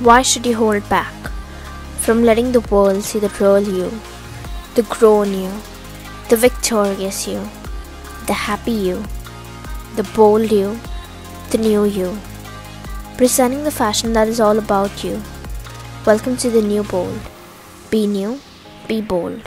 Why should you hold back from letting the world see the real you, the grown you, the victorious you, the happy you, the bold you, the new you? Presenting the fashion that is all about you. Welcome to the new bold. Be new, be bold.